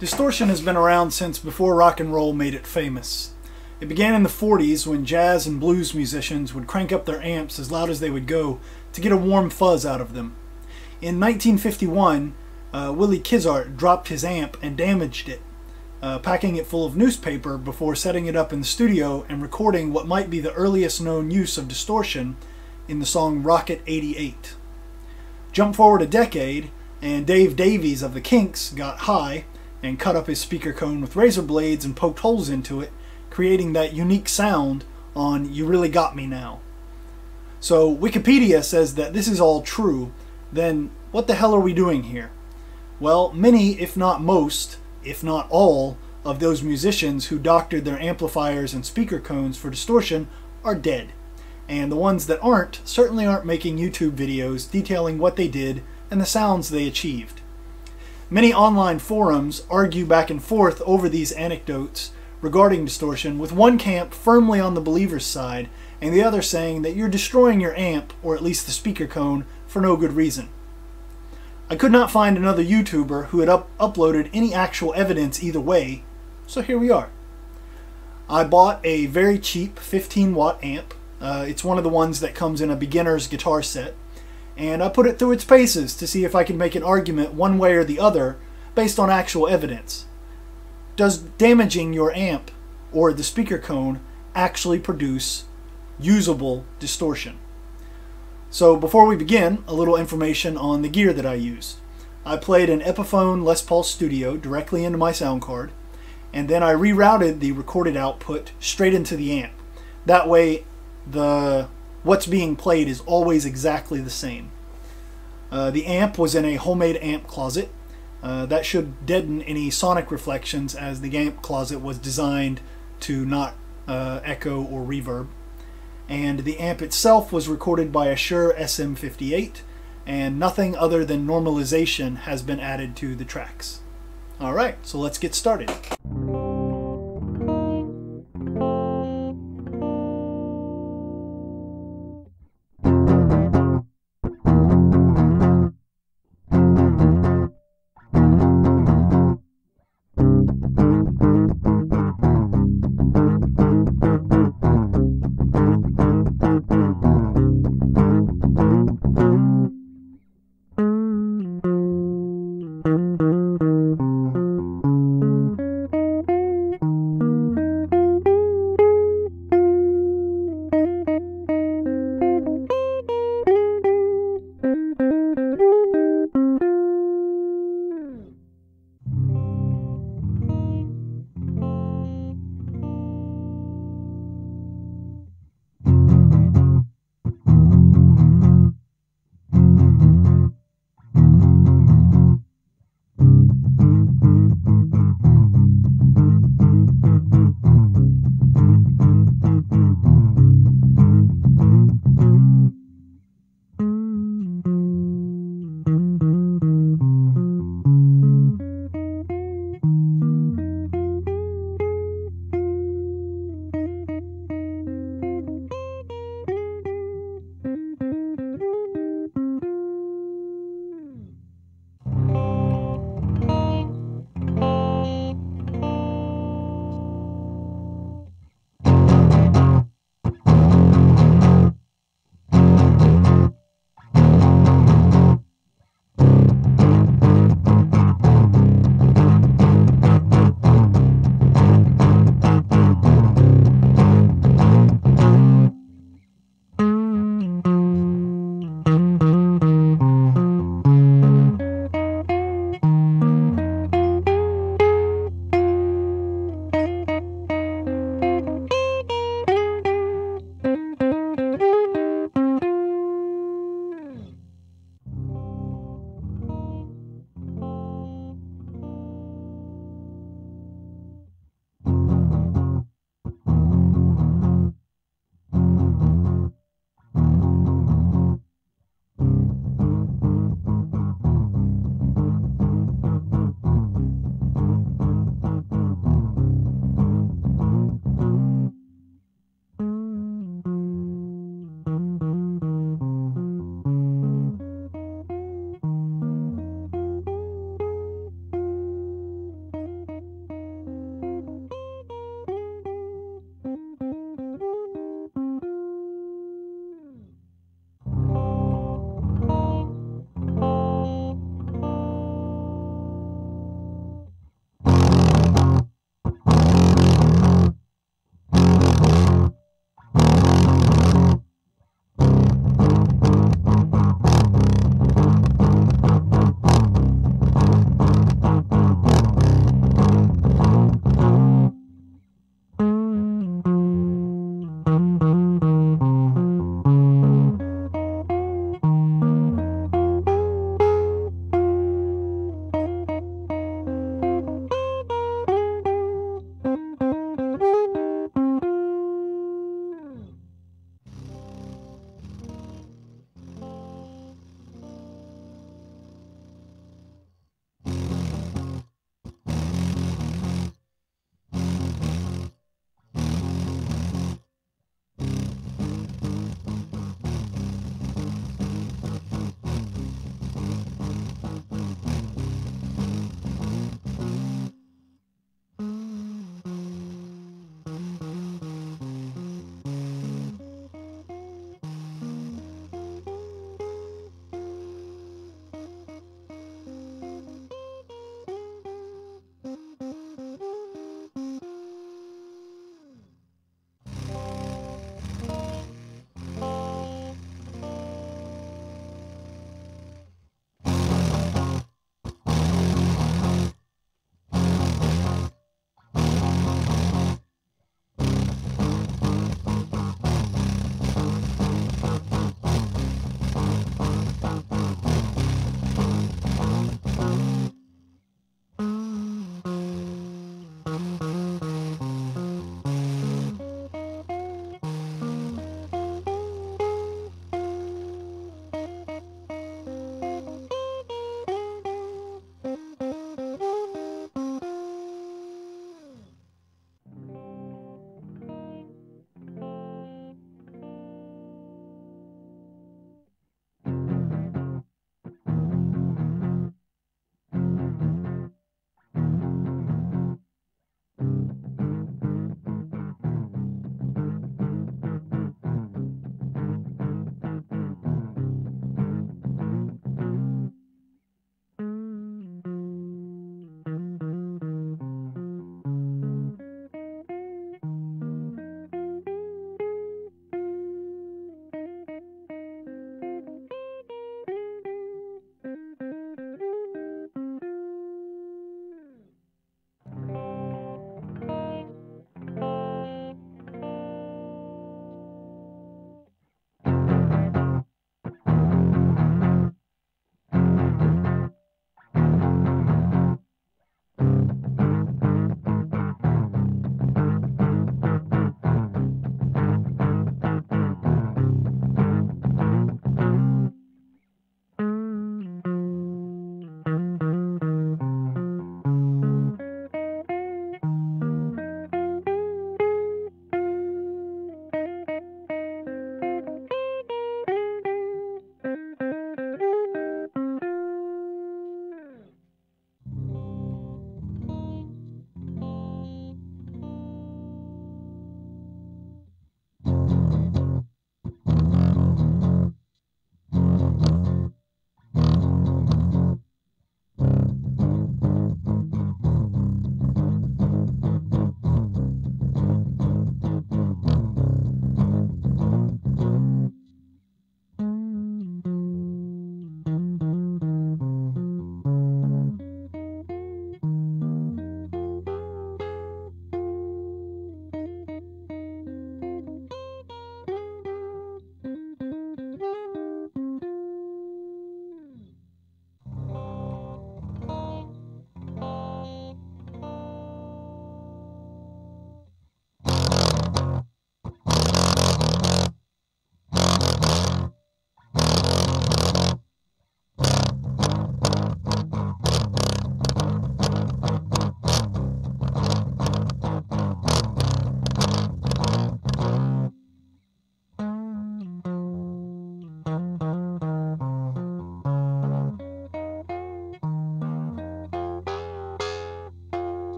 Distortion has been around since before rock and roll made it famous. It began in the 40s when jazz and blues musicians would crank up their amps as loud as they would go to get a warm fuzz out of them. In 1951, uh, Willie Kizart dropped his amp and damaged it, uh, packing it full of newspaper before setting it up in the studio and recording what might be the earliest known use of distortion in the song Rocket 88. Jump forward a decade, and Dave Davies of the Kinks got high and cut up his speaker cone with razor blades and poked holes into it, creating that unique sound on You Really Got Me Now. So Wikipedia says that this is all true, then what the hell are we doing here? Well, many, if not most, if not all, of those musicians who doctored their amplifiers and speaker cones for distortion are dead. And the ones that aren't certainly aren't making YouTube videos detailing what they did and the sounds they achieved. Many online forums argue back and forth over these anecdotes regarding distortion, with one camp firmly on the believer's side and the other saying that you're destroying your amp, or at least the speaker cone, for no good reason. I could not find another YouTuber who had up uploaded any actual evidence either way, so here we are. I bought a very cheap 15 watt amp. Uh, it's one of the ones that comes in a beginner's guitar set and I put it through its paces to see if I could make an argument one way or the other based on actual evidence. Does damaging your amp or the speaker cone actually produce usable distortion? So before we begin, a little information on the gear that I used. I played an Epiphone Les Paul Studio directly into my sound card, and then I rerouted the recorded output straight into the amp. That way the what's being played is always exactly the same. Uh, the amp was in a homemade amp closet. Uh, that should deaden any sonic reflections as the amp closet was designed to not uh, echo or reverb. And the amp itself was recorded by a Shure SM58 and nothing other than normalization has been added to the tracks. Alright, so let's get started.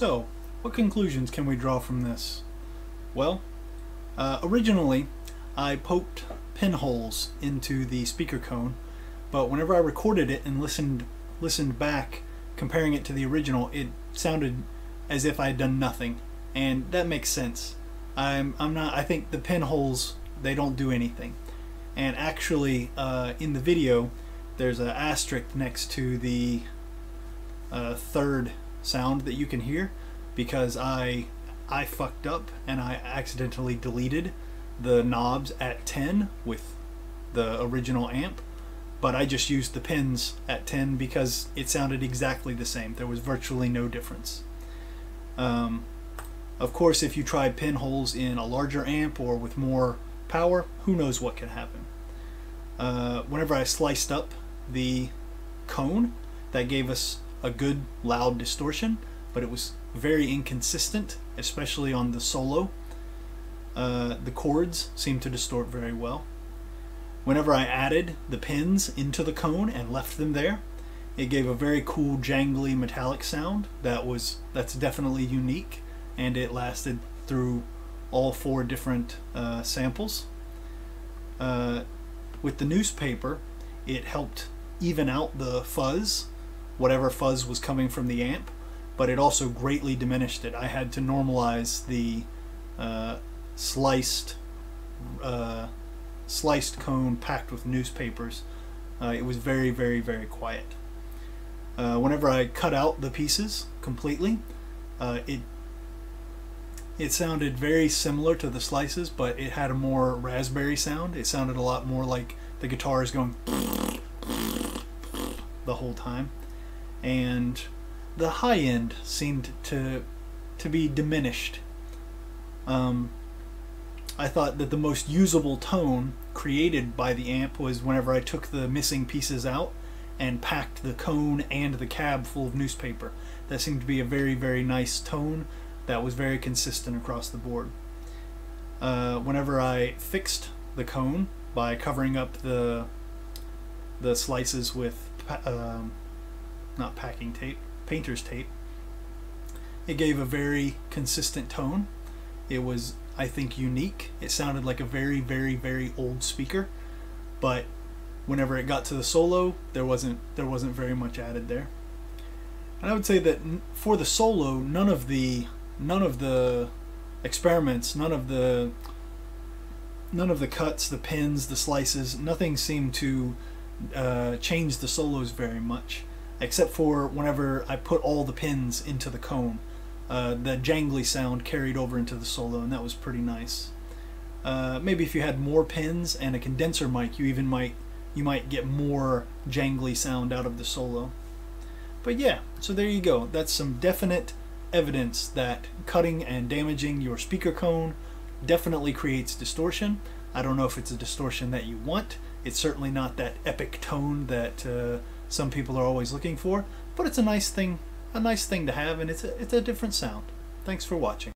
So, what conclusions can we draw from this? Well, uh, originally I poked pinholes into the speaker cone, but whenever I recorded it and listened listened back, comparing it to the original, it sounded as if I had done nothing, and that makes sense. I'm I'm not. I think the pinholes they don't do anything, and actually uh, in the video there's an asterisk next to the uh, third sound that you can hear because I I fucked up and I accidentally deleted the knobs at 10 with the original amp but I just used the pins at 10 because it sounded exactly the same. There was virtually no difference. Um, of course if you try pinholes in a larger amp or with more power who knows what can happen. Uh, whenever I sliced up the cone that gave us a good loud distortion but it was very inconsistent especially on the solo. Uh, the chords seemed to distort very well. Whenever I added the pins into the cone and left them there it gave a very cool jangly metallic sound that was that's definitely unique and it lasted through all four different uh, samples. Uh, with the newspaper it helped even out the fuzz, whatever fuzz was coming from the amp, but it also greatly diminished it. I had to normalize the uh, sliced uh, sliced cone packed with newspapers. Uh, it was very, very, very quiet. Uh, whenever I cut out the pieces completely, uh, it it sounded very similar to the slices, but it had a more raspberry sound. It sounded a lot more like the guitar is going the whole time, and the high end seemed to to be diminished. Um, I thought that the most usable tone created by the amp was whenever I took the missing pieces out and packed the cone and the cab full of newspaper. That seemed to be a very, very nice tone that was very consistent across the board. Uh, whenever I fixed the cone by covering up the the slices with um, not packing tape, painter's tape. It gave a very consistent tone. It was, I think, unique. It sounded like a very, very, very old speaker, but whenever it got to the solo, there wasn't there wasn't very much added there. And I would say that for the solo, none of the none of the experiments, none of the none of the cuts, the pins, the slices, nothing seemed to uh, change the solos very much, except for whenever I put all the pins into the cone. Uh, the jangly sound carried over into the solo, and that was pretty nice. Uh, maybe if you had more pins and a condenser mic, you even might you might get more jangly sound out of the solo. But yeah, so there you go. That's some definite evidence that cutting and damaging your speaker cone definitely creates distortion. I don't know if it's a distortion that you want. It's certainly not that epic tone that uh, some people are always looking for, but it's a nice thing, a nice thing to have, and it's a, it's a different sound. Thanks for watching.